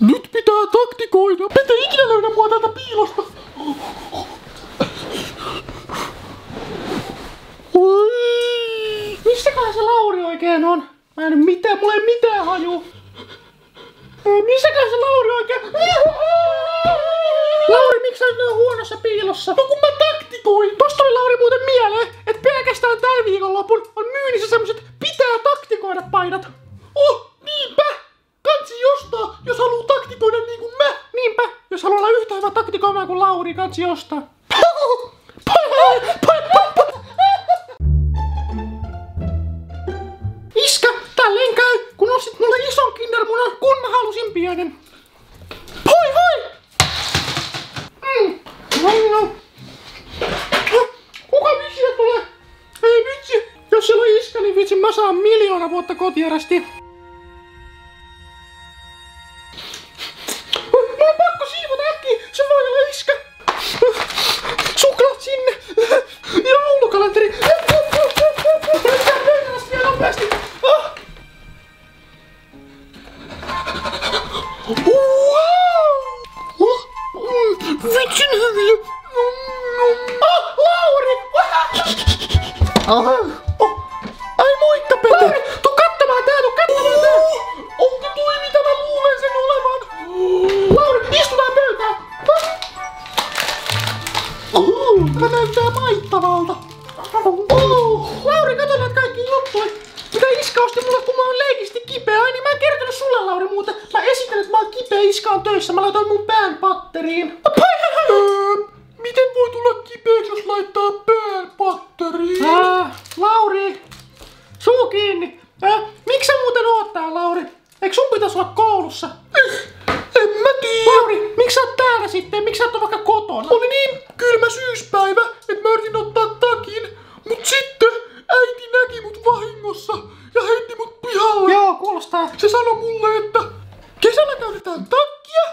Nyt pitää taktikoida. Ette ikinä löydä mua täältä piilosta. Oi. Se Lauri oikein on? Mä en mitään, mulla ei mitään haju. Missäköhän se Lauri oikein? Lauri, miksi sä nyt huonossa piilossa? No kun mä taktikoin. Tosta tuli Lauri muuten mieleen, että pelkästään tällä viikonlopun on myynnissä semmoset pitää taktikoida paidat. Oh, niinpä. Kansi ostaa, jos haluu taktikoida niin kuin mä. Niinpä, jos haluaa olla yhtä taktikoimaan kuin Lauri, kansi ostaa. Iskä, tälleen käy, kun ostit mulle ison kindermunan, kun mä halusin pienen. Hoi hoi! Mm. No, no. Kuka vissiä tulee? Ei vitsi, jos siellä on iskä, niin vitsi mä saan miljoona vuotta kotiarasti. Nopeasti. Ah. Wow! Oh, mm, Vitsin hyviä. Ah, Lauri! Aha. Oh, ai moikka, Pete! Tuu katsomaan tää, tuu katsomaan tää! Onko toi mitä mä luulen sen olevan? Lauri, istutaan pöytään! Oh, tämä näyttää maittavalta. Oh, Lauri, näitä kaikki juttuja. Iska osti mulle, kun mä oon leikisti kipeä? Ai niin mä en kertonut sulle, Lauri, muuten. Mä esitän, että mä oon kipeä, Iska on töissä. Mä laitoin mun pään patteriin. Öö, miten voi tulla kipeäksi, jos laittaa pään patteriin? Ah, Lauri, suu kiinni. Äh, miksi sä muuten oot täällä, Lauri? Eikö sun pitäisi olla koulussa? En mä tiedä. Lauri, miksi sä oot täällä sitten? Miksi sä oot vaikka kotona? Oli niin kylmä syyspäivä, että mä yritin ottaa takin, mut sitten vahingossa ja heitti mut pihalle. Joo, kuulostaa. Se sanoi mulle, että kesällä käytetään takkia,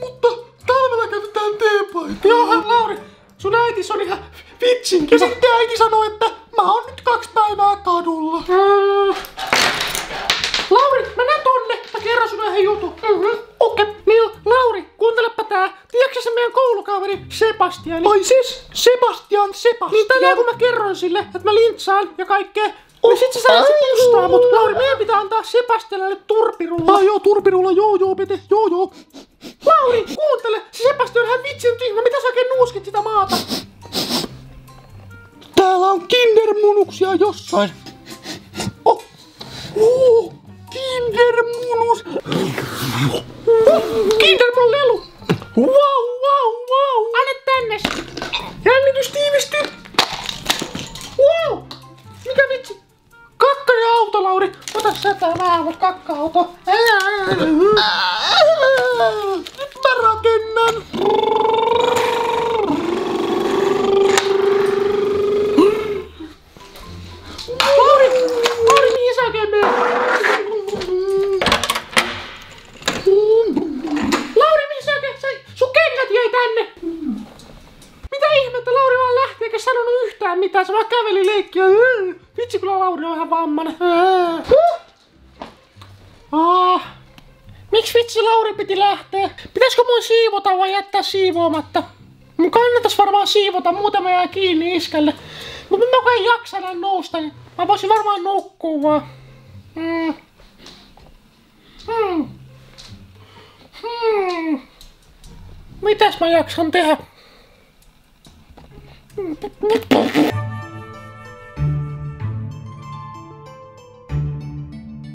mutta talvella käytetään teepaitaa. Joo, Lauri, sun äitis on ihan vitsin Ja sitten äiti sanoi, että mä oon nyt kaksi päivää kadulla. Mm. Lauri, mennään tonne. Mä kerron sulle yhden jutun. Mm-hmm. Okei. Okay. Niin, Lauri, kuuntelepa tää. Tiedätkö se meidän koulukaveri Sebastian? Ai siis Sebastian Sebastian. Niin tänään kun mä kerroin sille, että mä lintsaan ja kaikkea, niin sit se se pustaa mut. Lauri, meidän pitää antaa Sebastianille turpirulla. Ah joo, turpirulla, joo joo, Pete, joo joo. Lauri, kuuntele! Se Sebastian on vitsin tyhmä. Mitä sä oikein nuuskit sitä maata? Täällä on kindermunuksia jossain. Oh, oh kindermunus. Kindermun lelu! Wow, wow, wow! Anna tänne! Jännitys tiivistyy! Lauri! Ota sä tää vähän, mut kakka-auto. Nyt mä rakennan. Lauri! Lauri, mihin sä oikein menet? Lauri, mihin sä oikein? Sä, sun kengät jäi tänne! Mitä ihmettä Lauri vaan lähti eikä sanonut yhtään mitään, se vaan käveli leikkiä. Vitsi kyllä Lauri on ihan vammanen. Ah. Miksi vitsi Lauri piti lähteä? Pitäisikö mun siivota vai jättää siivoamatta? Mun kannattais varmaan siivota, muuten mä jää kiinni iskälle. Mutta mä en jaksa enää nousta, niin mä voisin varmaan nukkua vaan. Hmm. Hmm. Hmm. Mitäs mä jaksan tehdä? Hmm.